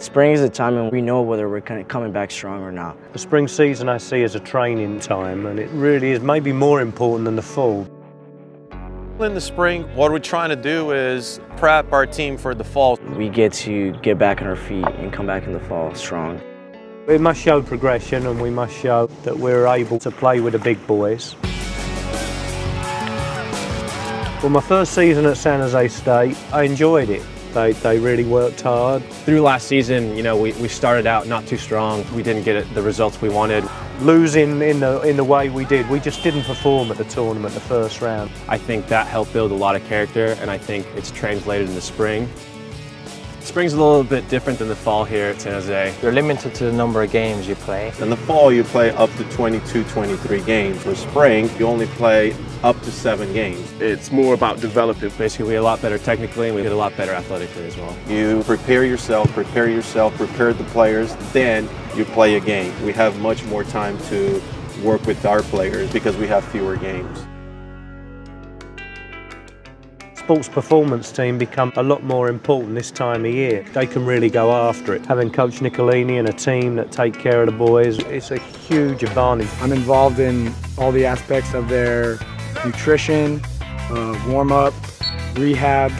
Spring is a time when we know whether we're kind of coming back strong or not. The spring season I see as a training time and it really is maybe more important than the fall. In the spring, what we're trying to do is prep our team for the fall. We get to get back on our feet and come back in the fall strong. We must show progression and we must show that we're able to play with the big boys. Well, my first season at San Jose State, I enjoyed it. They, they really worked hard. Through last season, you know, we, we started out not too strong. We didn't get the results we wanted. Losing in the, in the way we did, we just didn't perform at the tournament the first round. I think that helped build a lot of character, and I think it's translated in the spring. Spring's a little bit different than the fall here at San Jose. You're limited to the number of games you play. In the fall, you play up to 22, 23 games. For spring, you only play up to seven games. It's more about developing. Basically, we get a lot better technically, and we get a lot better athletically as well. You prepare yourself, prepare yourself, prepare the players, then you play a game. We have much more time to work with our players because we have fewer games sports performance team become a lot more important this time of year. They can really go after it. Having Coach Nicolini and a team that take care of the boys, it's a huge advantage. I'm involved in all the aspects of their nutrition, uh, warm-up, rehab,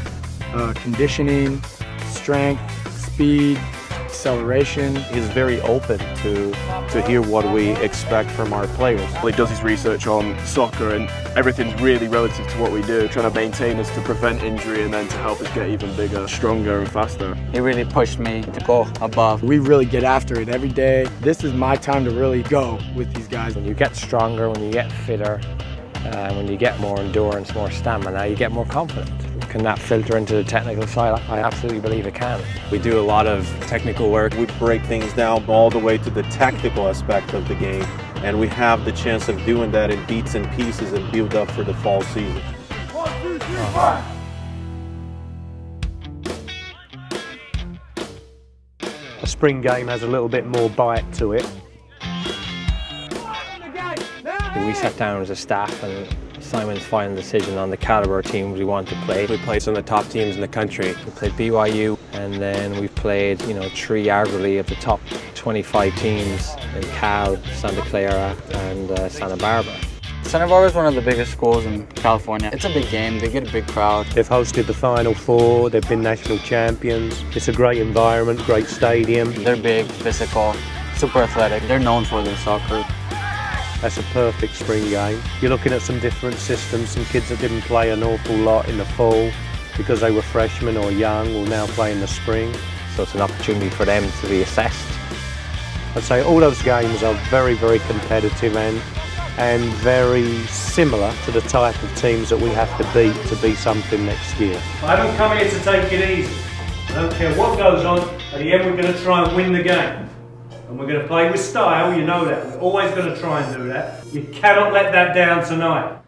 uh, conditioning, strength, speed, acceleration. He's very open to, to hear what we expect from our players. He does his research on soccer and everything's really relative to what we do, trying to maintain us to prevent injury and then to help us get even bigger, stronger and faster. He really pushed me to go above. We really get after it every day. This is my time to really go with these guys. When you get stronger, when you get fitter, uh, when you get more endurance, more stamina, now you get more confident. Can that filter into the technical side? I absolutely believe it can. We do a lot of technical work. We break things down all the way to the tactical aspect of the game, and we have the chance of doing that in beats and pieces and build up for the fall season. One, two, three, five. A spring game has a little bit more bite to it. We sat down as a staff and Simon's final decision on the caliber of teams we want to play. We played some of the top teams in the country. We played BYU and then we've played, you know, three arguably of the top 25 teams in Cal, Santa Clara and uh, Santa Barbara. Santa Barbara is one of the biggest schools in California. It's a big game, they get a big crowd. They've hosted the Final Four, they've been national champions. It's a great environment, great stadium. They're big, physical, super athletic. They're known for their soccer. That's a perfect spring game. You're looking at some different systems. Some kids that didn't play an awful lot in the fall because they were freshmen or young will now play in the spring. So it's an opportunity for them to be assessed. I'd say all those games are very, very competitive and and very similar to the type of teams that we have to beat to be something next year. I haven't come here to take it easy. I don't care what goes on, at the end we're going to try and win the game. And we're going to play with style, you know that. We're always going to try and do that. You cannot let that down tonight.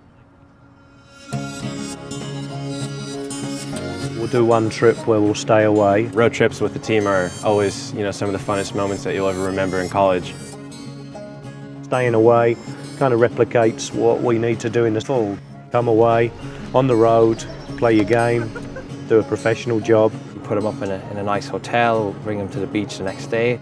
We'll do one trip where we'll stay away. Road trips with the team are always, you know, some of the funnest moments that you'll ever remember in college. Staying away kind of replicates what we need to do in the fall. Come away, on the road, play your game, do a professional job. put them up in a, in a nice hotel, bring them to the beach the next day.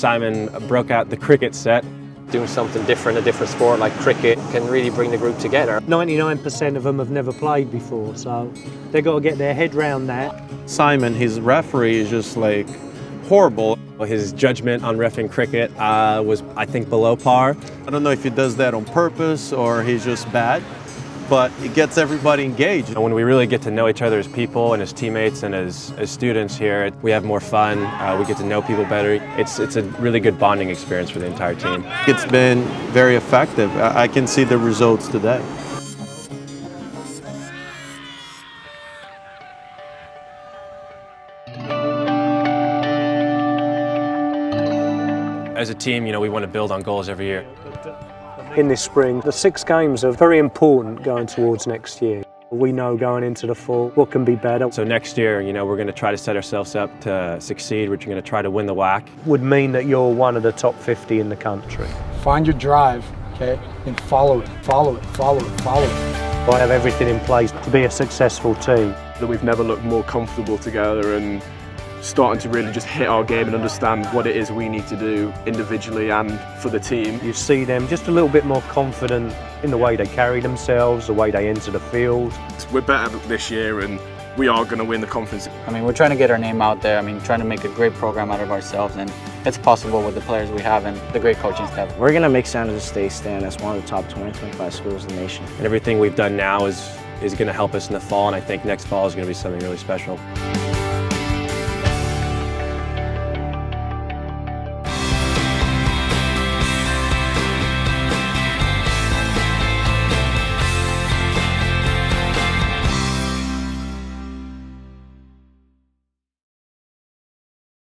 Simon broke out the cricket set. Doing something different, a different sport like cricket, can really bring the group together. 99% of them have never played before, so they've got to get their head around that. Simon, his referee, is just like horrible. His judgment on refing cricket uh, was, I think, below par. I don't know if he does that on purpose or he's just bad but it gets everybody engaged. And when we really get to know each other as people and as teammates and as, as students here, we have more fun, uh, we get to know people better. It's, it's a really good bonding experience for the entire team. It's been very effective. I can see the results today. As a team, you know, we want to build on goals every year in this spring. The six games are very important going towards next year. We know going into the fall what can be better. So next year, you know, we're going to try to set ourselves up to succeed. We're going to try to win the WAC. Would mean that you're one of the top 50 in the country. Find your drive, okay, and follow it, follow it, follow it, follow it. I have everything in place to be a successful team. That we've never looked more comfortable together and starting to really just hit our game and understand what it is we need to do individually and for the team. You see them just a little bit more confident in the way they carry themselves, the way they enter the field. We're better this year and we are going to win the conference. I mean, we're trying to get our name out there. I mean, trying to make a great program out of ourselves, and it's possible with the players we have and the great coaching staff. We're going to make San Jose State stand as one of the top 20, 25 schools in the nation. And everything we've done now is, is going to help us in the fall, and I think next fall is going to be something really special.